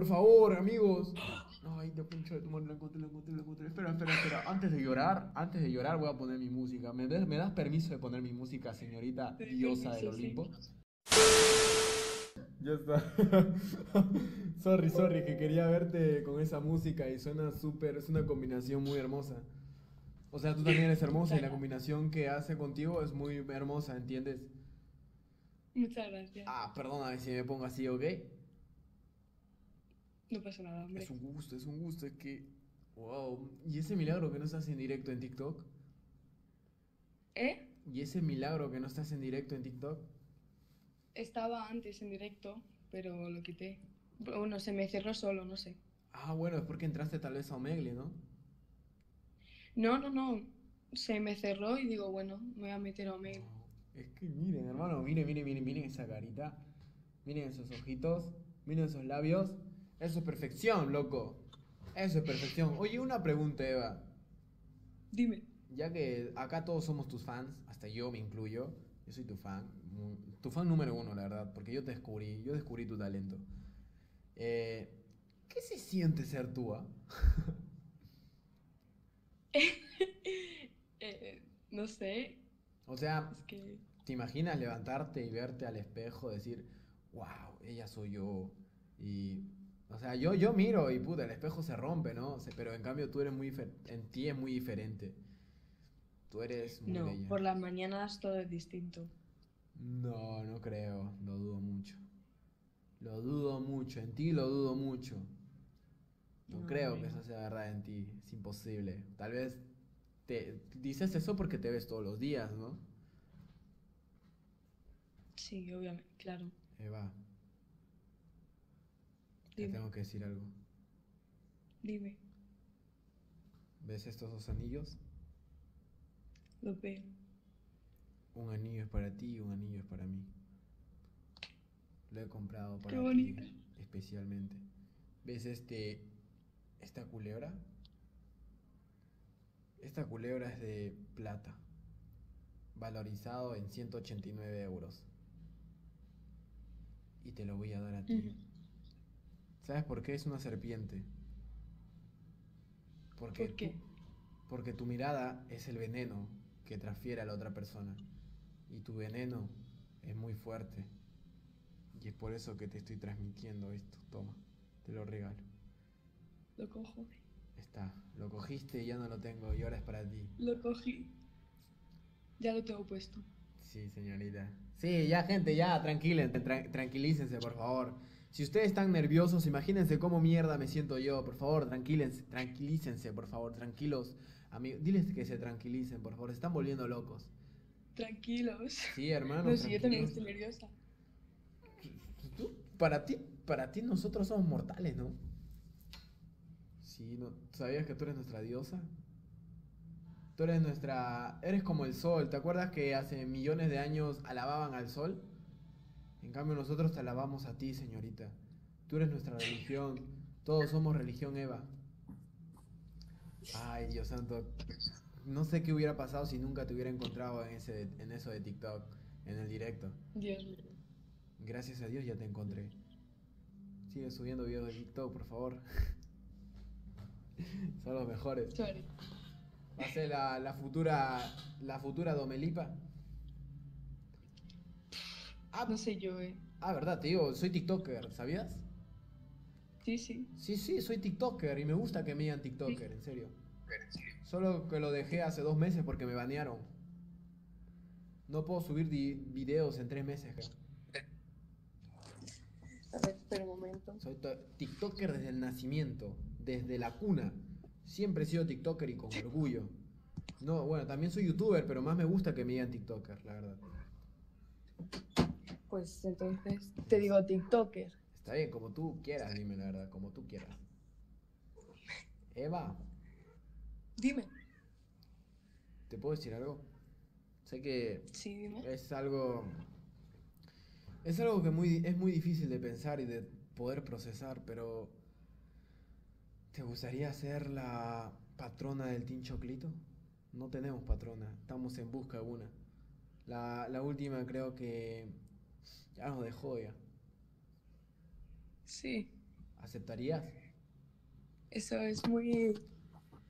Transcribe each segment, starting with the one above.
Por favor, amigos. Ay, te pincho de tu madre, la encontré, la encontré, la encontré. Espera, espera, espera. Antes de llorar, antes de llorar voy a poner mi música. ¿Me, das- me das permiso de poner mi música, señorita Sí, diosa del permiso, sí. Olimpo? Ya está. sorry, sorry, que quería verte con esa música y suena súper, es una combinación muy hermosa. O sea, tú también eres hermosa y la combinación que hace contigo es muy hermosa, ¿entiendes? Muchas gracias. Ah, perdóname si me pongo así, ¿ok? No pasa nada, hombre. Es un gusto, es un gusto, es que... Wow. ¿Y ese milagro que no estás en directo en TikTok? ¿Eh? ¿Y ese milagro que no estás en directo en TikTok? Estaba antes en directo, pero lo quité. Bueno, se me cerró solo, no sé. Ah, bueno, es porque entraste tal vez a Omegle, ¿no? No, no, no. Se me cerró y digo, bueno, me voy a meter a Omegle. Es que miren, hermano, miren, miren, miren, miren esa carita. Miren esos ojitos, miren esos labios. Eso es perfección, loco. Eso es perfección. Oye, una pregunta, Eva. Dime. Ya que acá todos somos tus fans, hasta yo me incluyo. Yo soy tu fan, tu fan número uno, la verdad, porque yo te descubrí, yo descubrí tu talento. Eh, ¿qué se siente ser tú, ah? Eh, no sé. O sea, Es que. ¿Te imaginas levantarte y verte al espejo, decir, wow, ella soy yo? Y, o sea, yo, yo miro y puta, el espejo se rompe, ¿no? O sea, pero en cambio tú eres muy, en ti es muy diferente. Tú eres muy No, bella. por las mañanas todo es distinto. No, no creo, lo dudo mucho. Lo dudo mucho, en ti lo dudo mucho. No No, creo que eso sea verdad en ti, es imposible. Tal vez te dices eso porque te ves todos los días, ¿no? Sí, obviamente, claro. Eva, te tengo que decir algo. dime. ¿Ves estos dos anillos? Lo veo. Un anillo es para ti y un anillo es para mí. Lo he comprado para Qué ti especialmente. ¿Ves este esta culebra? Esta culebra es de plata, valorizado en 189 euros. Y te lo voy a dar a ti. ¿Sabes por qué es una serpiente? Porque ¿Por qué? porque tu mirada es el veneno que transfiere a la otra persona. Y tu veneno es muy fuerte. Y es por eso que te estoy transmitiendo esto. Toma, te lo regalo. Lo cojo. Está, lo cogiste y ya no lo tengo y ahora es para ti. Lo cogí. Ya lo tengo puesto. Sí, señorita. Sí, ya gente, ya, tranquilen, tra- tranquilícense, por favor. Si ustedes están nerviosos, imagínense cómo mierda me siento yo. Por favor, tranquílense, tranquilícense, por favor, tranquilos. Amigos, diles que se tranquilicen, por favor, se están volviendo locos. Tranquilos. Sí, hermano. No, si yo también estoy nerviosa. Tú- para ti, para ti nosotros somos mortales, ¿no? Sí, ¿no? ¿sabías que tú eres nuestra diosa? Tú eres nuestra, eres como el sol. ¿Te acuerdas que hace millones de años alababan al sol? En cambio nosotros te alabamos a ti, señorita. Tú eres nuestra religión. Todos somos religión Eva. Ay, Dios santo. No sé qué hubiera pasado si nunca te hubiera encontrado en ese, en eso de TikTok, en el directo. Dios mío. Gracias a Dios ya te encontré. Sigue subiendo videos de TikTok, por favor. Son los mejores. Sorry. Va a ser la, la futura. La futura Domelipa. Ah, No sé yo, eh. ah, verdad, te digo, soy TikToker, ¿sabías? Sí, sí. Sí, sí, soy TikToker y me gusta que me digan TikToker, en serio. Solo que lo dejé hace dos meses porque me banearon. No puedo subir videos en tres meses. creo. A ver, espera un momento. Soy to- TikToker desde el nacimiento, desde la cuna. Siempre he sido TikToker y con orgullo. No, bueno, también soy YouTuber, pero más me gusta que me digan TikToker, la verdad. Pues entonces te digo TikToker. Está bien, como tú quieras, dime la verdad, como tú quieras. Eva, Dime. ¿te puedo decir algo? Sé que Sí, dime. es algo. Es algo que muy, es muy difícil de pensar y de poder procesar, pero. ¿Te gustaría ser la patrona del Team Choclito? No tenemos patrona, estamos en busca de una. La, la última creo que ya nos dejó ya. Sí. ¿Aceptarías? Eso es muy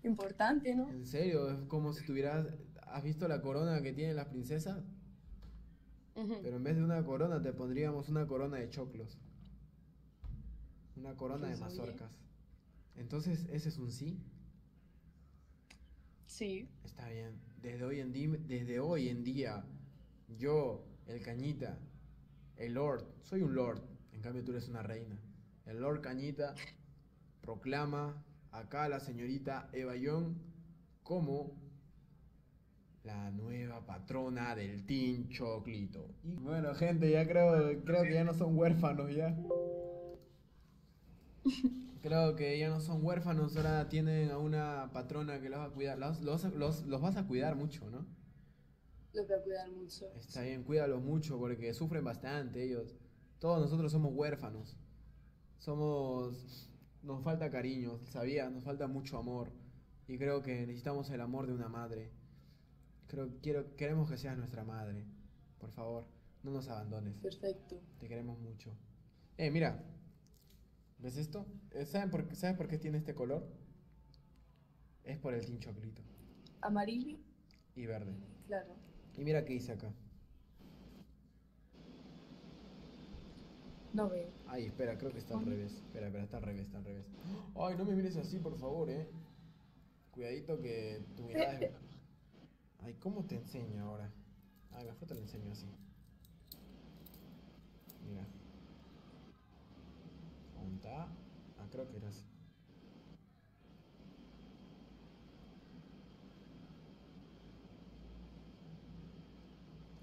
importante, ¿no? En serio, es como si tuvieras... ¿Has visto la corona que tienen las princesas? Pero en vez de una corona te pondríamos una corona de choclos. Una corona de Pues, mazorcas. Entonces, ¿ese es un sí? Sí, Está bien. Desde hoy en desde hoy en día, yo, el Cañita, el Lord, soy un Lord, en cambio tú eres una reina. El Lord Cañita proclama acá a la señorita Eva Young como la nueva patrona del Team Choclito. Y bueno, gente, ya creo, creo que ya no son huérfanos ya. Creo que ya no son huérfanos, ahora tienen a una patrona que los va a cuidar. Los, los, los- los vas a cuidar mucho, ¿no? Los voy a cuidar mucho. Está bien, cuídalos mucho porque sufren bastante ellos. Todos nosotros somos huérfanos. Somos... Nos falta cariño, ¿sabías? Nos falta mucho amor. Y creo que necesitamos el amor de una madre. Creo, quiero, queremos que seas nuestra madre. Por favor, no nos abandones. Perfecto. Te queremos mucho. Eh, mira. ¿Ves esto? Eh, ¿Saben por, ¿Sabes por qué tiene este color? Es por el tinchoclito. Amarillo, Y verde. claro. Y mira qué dice acá. No veo. Ay, espera, creo que está al revés. Espera, espera, está al revés, está al revés. Ay, no me mires así, por favor, eh. Cuidadito que tu mirada es... Ay, ¿cómo te enseño ahora? Ay, mejor te lo enseño así. Mira. ¿Dónde está? Ah, creo que era así.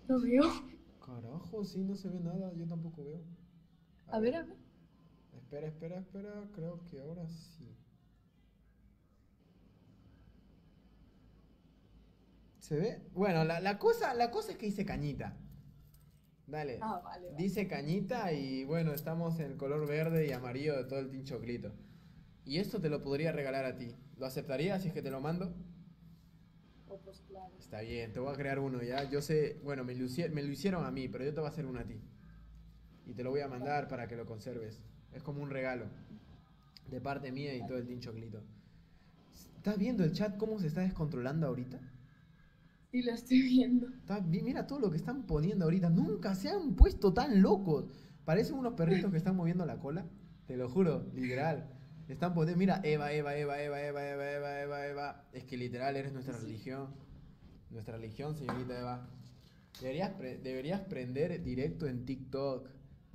No veo. Carajo, sí, no se ve nada, yo tampoco veo. A ver, a ver. Espera, espera, espera, creo que ahora sí. ¿Se ve? Bueno, la, la cosa, la cosa es que dice cañita. Dale. Ah, vale. vale. Dice cañita y bueno, estamos en el color verde y amarillo de todo el Team Choclito. Y esto te lo podría regalar a ti. ¿Lo aceptarías si es que te lo mando? Está bien, te voy a crear uno ya. Yo sé, bueno, me me lo hicieron a mí, pero yo te voy a hacer uno a ti. Y te lo voy a mandar para que lo conserves. Es como un regalo. De parte mía y todo el Team Choclito. ¿Estás viendo el chat cómo se está descontrolando ahorita? Sí, lo estoy viendo. Está mira todo lo que están poniendo ahorita. Nunca se han puesto tan locos. Parecen unos perritos que están moviendo la cola. Te lo juro, literal. Están poniendo, mira, Eva, Eva, Eva, Eva, Eva, Eva, Eva, Eva, Eva. Es que literal eres nuestra Sí. religión. Nuestra religión, señorita Eva. Deberías, pre- deberías prender directo en TikTok.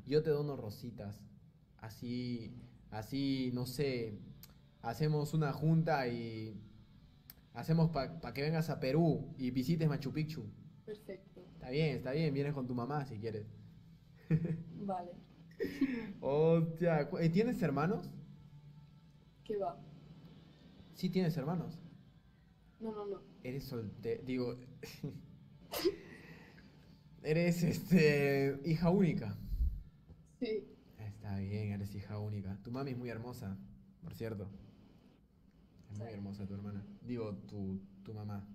Yo te dono rositas. Así, así, no sé. Hacemos una junta y hacemos para que vengas a Perú y visites Machu Picchu. Perfecto. Está bien, está bien, vienes con tu mamá si quieres. Vale. Hostia, cu- ¿y ¿tienes hermanos? ¿Qué va? Sí, tienes hermanos. No, no, no. Eres soltero, digo, eres este hija única. Sí. Está bien, eres hija única. Tu mami es muy hermosa, por cierto. Es muy hermosa tu hermana. Digo, tu, tu mamá.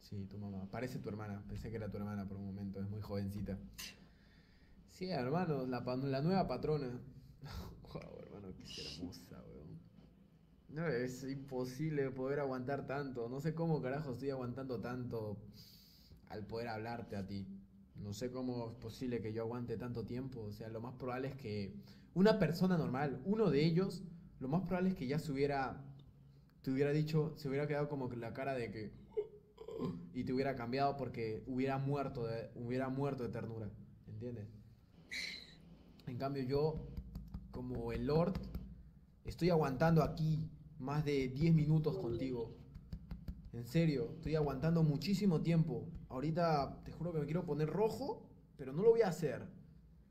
Sí, tu mamá. Parece tu hermana. Pensé que era tu hermana por un momento. Es muy jovencita. Sí, hermano, la, la nueva patrona. wow, hermano, qué hermosa. No, es imposible poder aguantar tanto. No sé cómo carajo estoy aguantando tanto al poder hablarte a ti. No sé cómo es posible que yo aguante tanto tiempo. O sea, lo más probable es que una persona normal, uno de ellos, lo más probable es que ya se hubiera, te hubiera dicho, se hubiera quedado como la cara de que y te hubiera cambiado porque hubiera muerto de, hubiera muerto de ternura, ¿entiendes? En cambio yo, como el Lord, estoy aguantando aquí más de 10 minutos contigo. En serio, estoy aguantando muchísimo tiempo. Ahorita te juro que me quiero poner rojo, pero no lo voy a hacer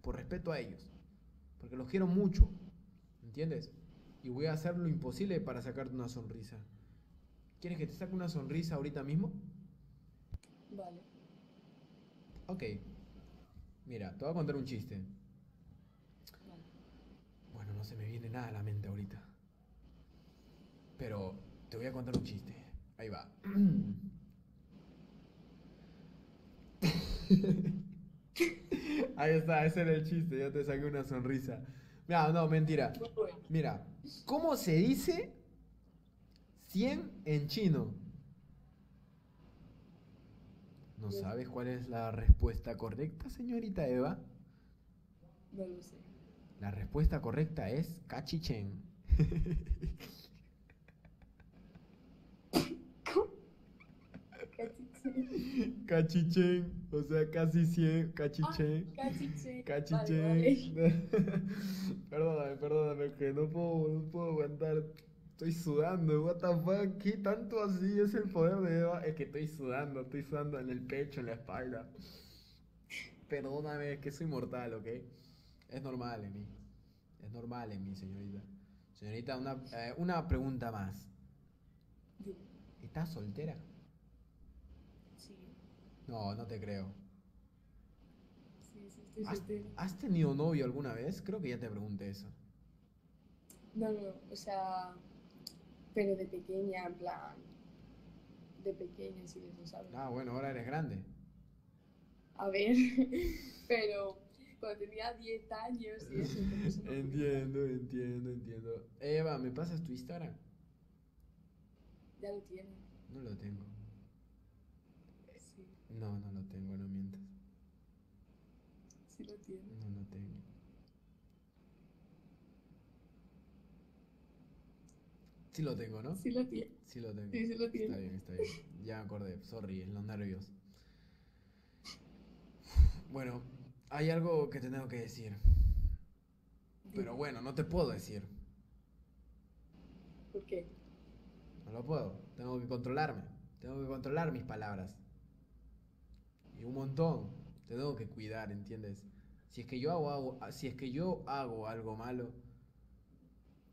por respeto a ellos. Porque los quiero mucho. ¿Entiendes? Y voy a hacer lo imposible para sacarte una sonrisa. ¿Quieres que te saque una sonrisa ahorita mismo? Vale. Ok. Mira, te voy a contar un chiste. Vale. Bueno, no se me viene nada a la mente ahorita. Pero te voy a contar un chiste. Ahí va. Ahí está, ese era el chiste, ya te saqué una sonrisa. No, no, mentira. Mira, ¿cómo se dice 100 en chino? ¿No sabes cuál es la respuesta correcta, señorita Eva? No lo sé. La respuesta correcta es cachichen. Cachichen, o sea, casi 100, cachichen. Cachiche. Cachichen. Vale, vale. perdóname, perdóname, que no puedo, no puedo aguantar. Estoy sudando, what the fuck, ¿qué tanto así es el poder de Eva? Es que estoy sudando, estoy sudando en el pecho, en la espalda. Perdóname, es que soy mortal, ¿ok? Es normal en mí. Es normal en mí, señorita. Señorita, una, eh, una pregunta más. ¿Estás soltera? No, no te creo. sí, sí, estoy ¿Has, soltera. has tenido novio alguna vez? Creo que ya te pregunté eso. No, no, o sea, pero de pequeña, en plan, de pequeña, sí, eso, ¿sabes? Ah, bueno, ahora eres grande. A ver, pero cuando tenía 10 años y eso, no. Entiendo, entiendo, entiendo. Eva, ¿me pasas tu Instagram? Ya lo tiene, No lo tengo. No, no lo tengo, no mientas. sí lo tiene. No lo tengo. Sí lo tengo, ¿no? Sí lo tiene. Sí lo tengo. Sí, sí lo Está tiene. bien, está bien. Ya me acordé. Sorry, en los nervios. Bueno, hay algo que te tengo que decir. Pero bueno, no te puedo decir. ¿Por qué? No lo puedo. Tengo que controlarme. Tengo que controlar mis palabras. Y un montón. Te tengo que cuidar, ¿entiendes? Si es que yo hago, hago- si es que yo hago algo malo,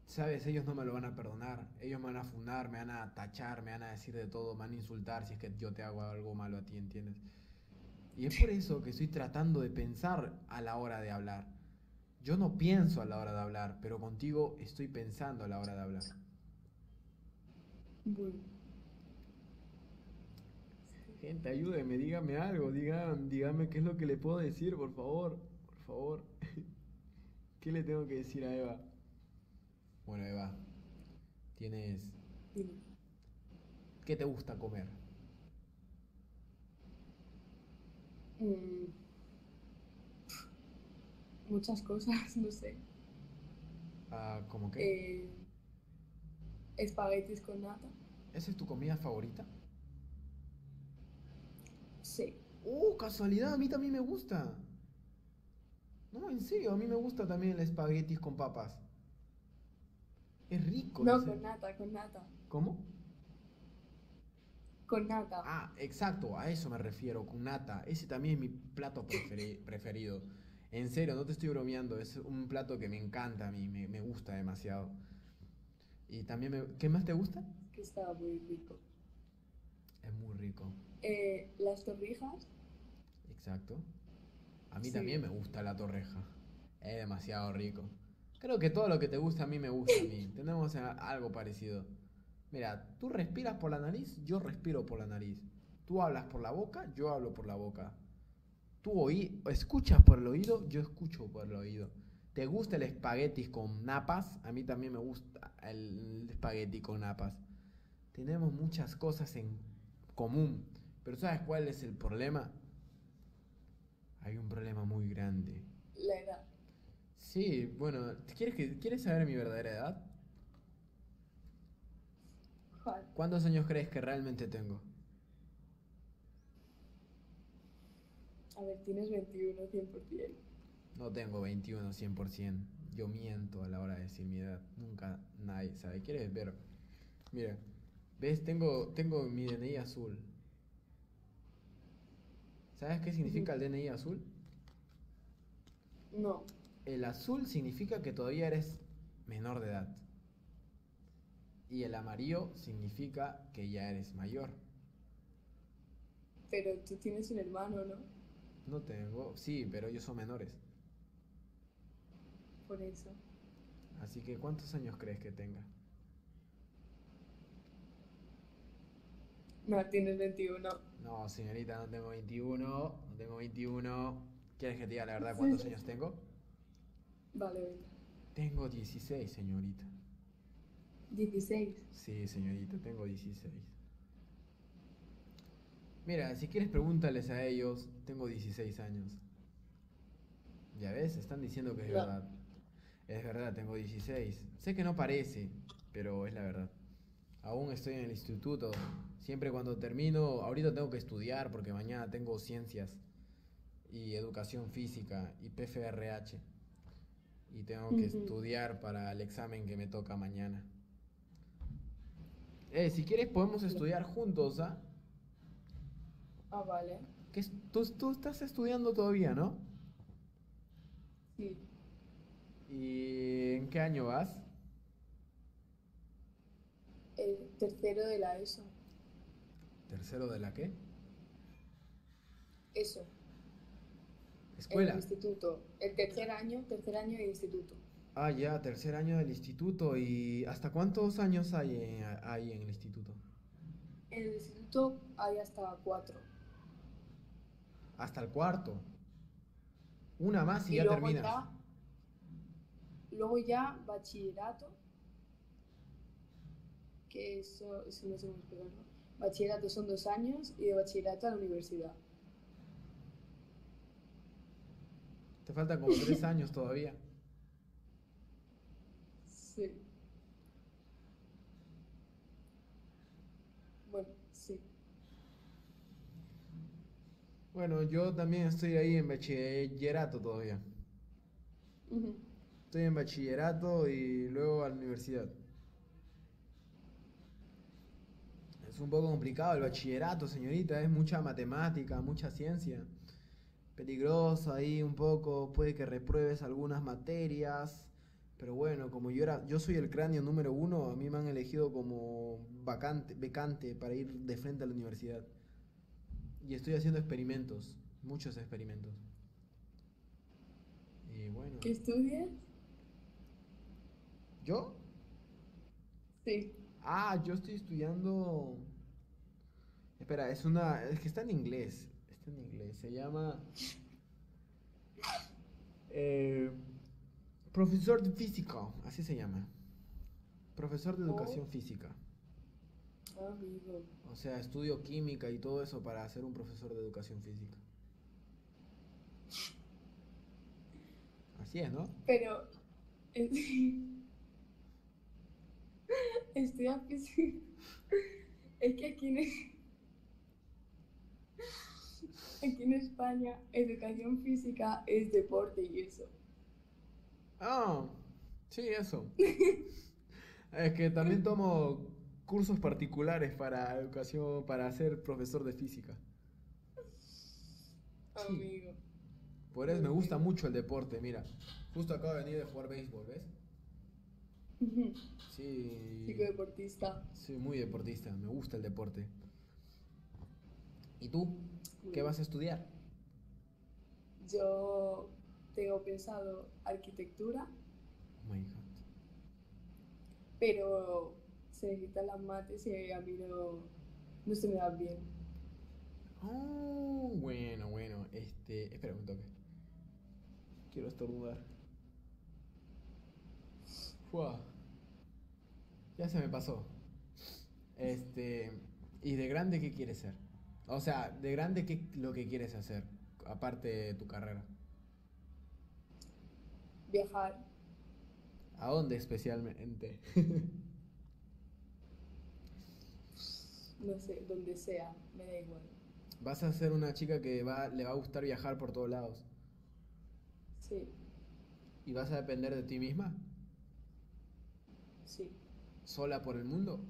sabes, ellos no me lo van a perdonar. Ellos me van a fundar, me van a tachar, me van a decir de todo, me van a insultar si es que yo te hago algo malo a ti, ¿entiendes? Y es por eso que estoy tratando de pensar a la hora de hablar. Yo no pienso a la hora de hablar, pero contigo estoy pensando a la hora de hablar. Bueno, Gente, ayúdeme, dígame algo, digan, dígame qué es lo que le puedo decir, por favor, por favor. ¿Qué le tengo que decir a Eva? Bueno, Eva, tienes... dime. ¿Qué te gusta comer? Mm, muchas cosas, no sé. Ah, ¿Cómo qué? Eh, espaguetis con nata. ¿Esa es tu comida favorita? Sí. ¡Uh, casualidad! A mí también me gusta. No, en serio, a mí me gusta también el espaguetis con papas. Es rico. No, con nata, con nata. ¿Cómo? Con nata. Ah, exacto, a eso me refiero, con nata. Ese también es mi plato preferi- preferido. En serio, no te estoy bromeando, es un plato que me encanta a mí, me, me gusta demasiado. Y también me... ¿Qué más te gusta? Que estaba muy rico. Es muy rico, Eh, las torrijas. exacto. A mí Sí. también me gusta la torreja, es demasiado rico. Creo que todo lo que te gusta a mí me gusta a mí. Tenemos algo parecido. Mira, tú respiras por la nariz, yo respiro por la nariz. Tú hablas por la boca, yo hablo por la boca. Tú oí, escuchas por el oído, yo escucho por el oído. ¿Te gusta el espagueti con napas? A mí también me gusta el espagueti con napas. Tenemos muchas cosas en común, pero ¿sabes cuál es el problema? Hay un problema muy grande. La edad. Sí, bueno, ¿quieres, que, ¿quieres saber mi verdadera edad? ¿Cuántos años crees que realmente tengo? A ver, tienes 21, 100%. No tengo 21 100%. Yo miento a la hora de decir mi edad. Nunca nadie sabe. ¿Quieres ver? Mira, ¿ves? Tengo, tengo mi DNI azul. ¿Sabes qué significa el DNI azul? No. El azul significa que todavía eres menor de edad. Y el amarillo significa que ya eres mayor. Pero tú tienes un hermano, ¿no? No tengo, sí, pero ellos son menores. Por eso. Así que, ¿cuántos años crees que tenga? No, tienes 21. No, señorita, no tengo 21, no tengo 21. ¿Quieres que te diga la verdad cuántos años tengo? Vale, venga. Tengo 16, señorita. 16. Sí, señorita, tengo 16. Mira, si quieres pregúntales a ellos, tengo 16 años. Ya ves, están diciendo que es No. verdad. Es verdad, tengo 16. Sé que no parece, pero es la verdad. Aún estoy en el instituto. Siempre cuando termino, ahorita tengo que estudiar porque mañana tengo ciencias y educación física y PFRH. Y tengo que estudiar para el examen que me toca mañana. Eh, si quieres podemos estudiar juntos, ¿ah? Ah, vale. Es- tú, tú estás estudiando todavía, ¿no? Sí. ¿Y en qué año vas? El tercero de la ESO. ¿Tercero de la qué? Eso. Escuela. el instituto. El tercer año, tercer año de instituto. Ah, ya, tercer año del instituto. ¿Y hasta cuántos años hay en, hay en el instituto? En el instituto hay hasta cuatro. Hasta el cuarto. Una más y, Y ya luego terminas. ya, luego ya bachillerato, que eso, eso no sé cómo explicarlo. Bachillerato son dos años y de bachillerato a la universidad. Te faltan como tres años todavía. Sí. Bueno, sí. Bueno, yo también estoy ahí en bachillerato todavía. Estoy en bachillerato y luego a la universidad. Es un poco complicado el bachillerato, señorita. Es mucha matemática, mucha ciencia. Peligroso ahí un poco. Puede que repruebes algunas materias. Pero bueno, como yo era, yo soy el cráneo número uno, a mí me han elegido como vacante, becante para ir de frente a la universidad. Y estoy haciendo experimentos, muchos experimentos. Y bueno. ¿Qué estudias? ¿Yo? Sí. Ah, yo estoy estudiando. Espera, es una. Es que está en inglés. Está en inglés. Se llama. eh, profesor de física. Así se llama. Profesor de educación Oh. física. Ah, amigo. O sea, estudio química y todo eso para ser un profesor de educación física. Así es, ¿no? Pero. es- Estudias física. Es que aquí en, aquí en España, educación física es deporte y eso. Ah, sí, eso. Es que también tomo cursos particulares para educación, para ser profesor de física. Sí. Amigo. Por eso me gusta mucho el deporte, mira. Justo acabo de venir de jugar béisbol, ¿ves? Sí. Chico deportista. Soy muy deportista, me gusta el deporte. ¿Y tú? ¿Qué vas a estudiar? Yo tengo pensado arquitectura, Oh my God. pero se necesitan las mates y a mí no, no se me dan bien. Oh, bueno, bueno. Este. Espera un toque. Quiero estornudar. Fua. Ya se me pasó. Este. ¿Y de grande qué quieres ser? O sea, de grande qué lo que quieres hacer, aparte de tu carrera. Viajar, ¿A dónde especialmente? no sé, donde sea, me da igual. Vas a ser una chica que va, le va a gustar viajar por todos lados. Sí, ¿Y vas a depender de ti misma? sí. ¿Sola por el mundo?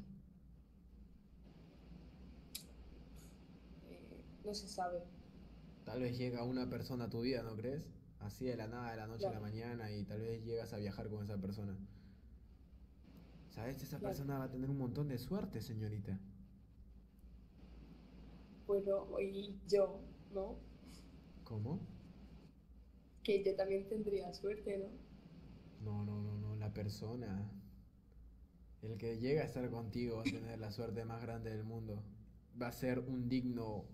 Eh, no se sabe. Tal vez llega una persona a tu vida, ¿no crees? Así de la nada, de la noche a la Claro. mañana y tal vez llegas a viajar con esa persona. ¿Sabes? Esa Claro. persona va a tener un montón de suerte, señorita. Bueno, y yo, ¿no? ¿Cómo? Que yo también tendría suerte, ¿no? No, no, no, no, la persona. El que llega a estar contigo va a tener la suerte más grande del mundo. Va a ser un digno,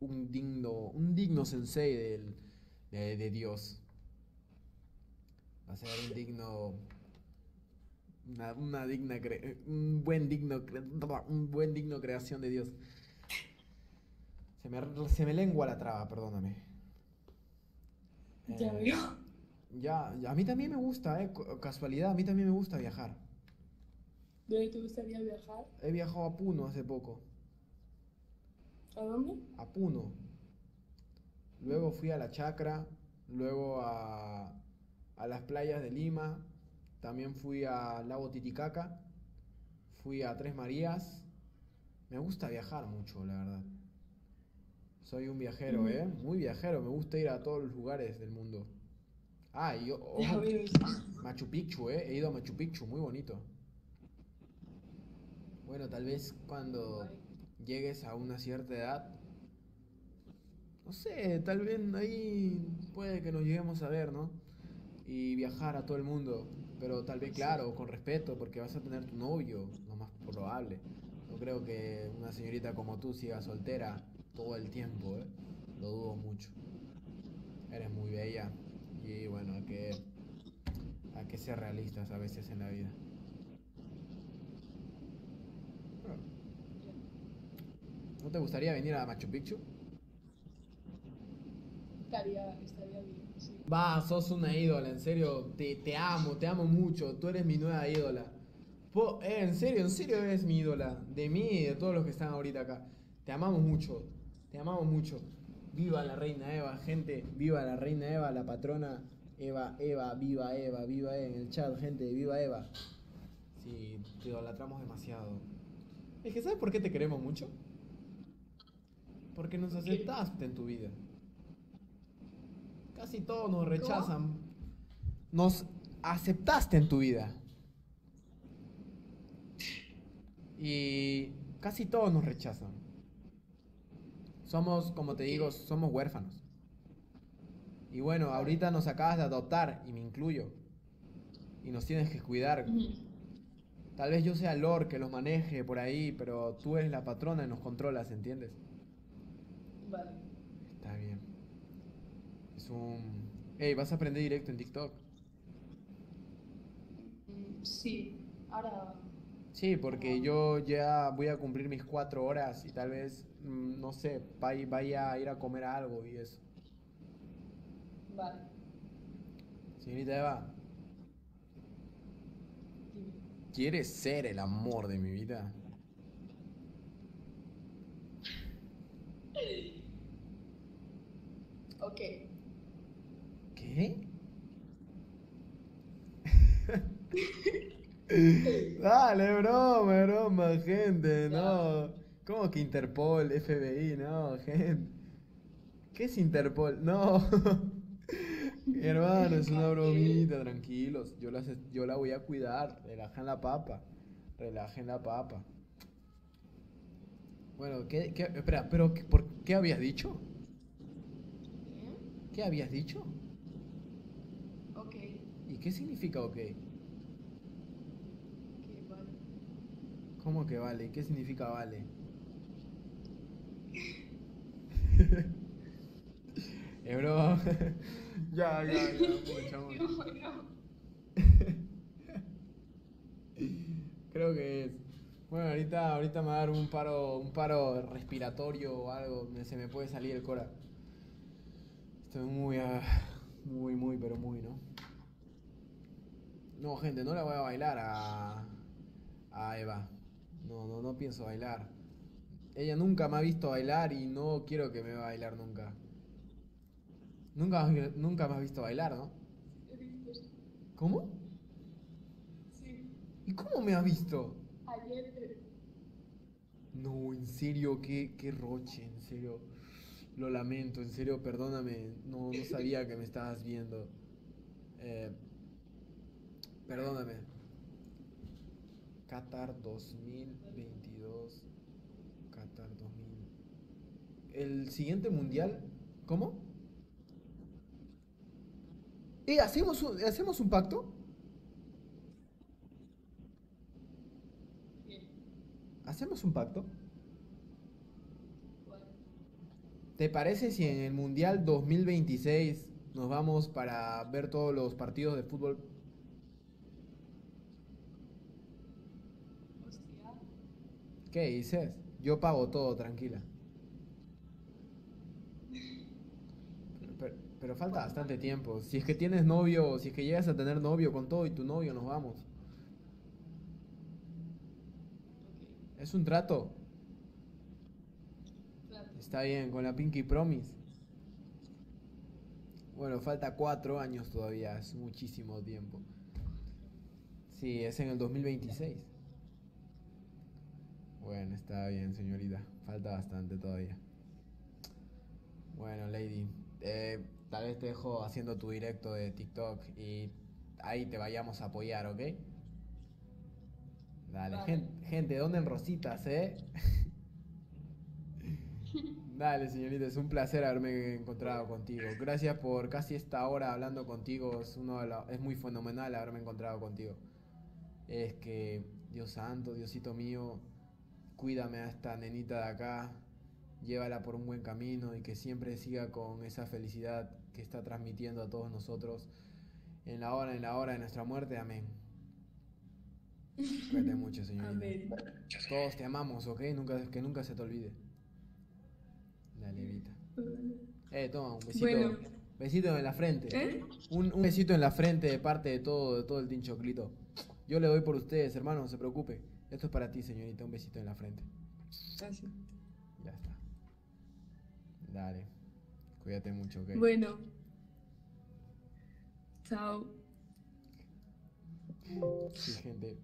un digno, un digno sensei del, de, de Dios. Va a ser un digno. Una, una digna. cre- un buen digno. Un buen digno creación de Dios. Se me, se me lengua la traba, perdóname. Ya Eh. Ya, a mí también me gusta, eh. Casualidad, a mí también me gusta viajar. ¿Dónde te gustaría viajar? He viajado a Puno hace poco. ¿A dónde? A Puno. Luego fui a la Chacra. Luego a, a las playas de Lima. También fui al lago Titicaca. Fui a Tres Marías. Me gusta viajar mucho, la verdad. Soy un viajero. ¿eh? Muy viajero. Me gusta ir a todos los lugares del mundo. Ah, y yo, veo. Machu Picchu, ¿eh? He ido a Machu Picchu, muy bonito. Bueno, tal vez cuando llegues a una cierta edad, no sé, tal vez ahí puede que nos lleguemos a ver, ¿no? Y viajar a todo el mundo, pero tal vez, claro, con respeto, porque vas a tener tu novio, lo más probable. No creo que una señorita como tú siga soltera todo el tiempo, ¿eh? Lo dudo mucho. Eres muy bella y bueno, hay que, hay que ser realistas a veces en la vida. ¿No te gustaría venir a Machu Picchu? Estaría, estaría bien, sí. Va, sos una ídola, en serio, te, te amo, te amo mucho, tú eres mi nueva ídola. Po- eh, en serio, en serio eres mi ídola, de mí y de todos los que están ahorita acá. Te amamos mucho, te amamos mucho. Viva la reina Eva, gente, viva la reina Eva, la patrona Eva, Eva, viva Eva, viva Eva, en el chat, gente, viva Eva. Sí, te idolatramos demasiado. Es que, ¿sabes por qué te queremos mucho? Porque nos aceptaste en tu vida. Casi todos nos rechazan. Nos aceptaste en tu vida. Y casi todos nos rechazan. Somos, como te digo, somos huérfanos. Y bueno, ahorita nos acabas de adoptar, y me incluyo. Y nos tienes que cuidar. Tal vez yo sea Lord que los maneje por ahí, pero tú eres la patrona y nos controlas, ¿entiendes? Vale. Está bien. Es un... Ey, ¿vas a aprender directo en TikTok? Mm, Sí, ahora. Sí, porque yo ya voy a cumplir mis cuatro horas y tal vez, mm, no sé, vay- vaya a ir a comer algo y eso. Vale. Señorita Eva, dime. ¿quieres ser el amor de mi vida? Ok. ¿Qué? Dale, broma, broma, gente, no. ¿Cómo que Interpol, FBI? No, gente. ¿Qué es Interpol? No. Hermano, es una bromita, tranquilos. Yo la, yo la voy a cuidar. Relajen la papa. Relajen la papa. Bueno, ¿qué, qué- espera, pero ¿qué- ¿por qué habías dicho? ¿Qué habías dicho? Ok. ¿Y qué significa ok? Que vale. ¿Cómo que vale? ¿Y qué significa vale? eh, bro. ya, ya, ya. Bueno. Creo que es. Bueno, ahorita, ahorita me va a dar un paro, un paro respiratorio o algo. se me puede salir el cora. Estoy muy, ah, muy, muy, pero muy, ¿no? No, gente, no la voy a bailar a, a Eva. No, no, no pienso bailar. Ella nunca me ha visto bailar y no quiero que me vea bailar nunca. Nunca, nunca me has visto bailar, ¿no? ¿Cómo? Sí. ¿Y cómo me has visto? Ayer. No, en serio, qué, qué roche, en serio. Lo lamento, en serio, perdóname. No, no sabía que me estabas viendo. Eh, perdóname. Qatar 2022. Qatar 2000. El siguiente mundial. ¿Cómo? ¿Eh, ¿hacemos un, ¿hacemos un pacto? ¿Hacemos un pacto? Vale. ¿Te parece si en el Mundial 2026 nos vamos para ver todos los partidos de fútbol. ¿Qué dices? Yo pago todo, tranquila. Pero, falta bastante tiempo. Si es que tienes novio, si es que llegas a tener novio con todo y tu novio, nos vamos. Es un trato. Está bien, con la Pinky Promise. Bueno, falta cuatro años todavía, es muchísimo tiempo. Sí, es en el 2026. Bueno, está bien, señorita. Falta bastante todavía. Bueno, Lady, eh, tal vez te dejo haciendo tu directo de TikTok y ahí te vayamos a apoyar, ¿ok? Dale, Vale. gente, ¿dónde en Rositas, eh? Dale, señorita, es un placer haberme encontrado contigo. Gracias por casi esta hora hablando contigo. Es, uno de la- es muy fenomenal haberme encontrado contigo. Es que, Dios santo, Diosito mío, cuídame a esta nenita de acá, llévala por un buen camino y que siempre siga con esa felicidad que está transmitiendo a todos nosotros en la hora, en la hora de nuestra muerte. Amén. Cuídate mucho, señorita. Amén. Todos te amamos, ¿ok? Nunca, que nunca se te olvide. Dale, Evita. Eh, toma, un besito. Bueno. Besito en la frente. ¿Eh? Un, un besito en la frente de parte de todo, de todo el Team Choclito. Yo le doy por ustedes, hermano, no se preocupe. Esto es para ti, señorita, un besito en la frente. Así. Ya está. Dale. Cuídate mucho, ¿ok? Bueno. Chao. Sí, gente.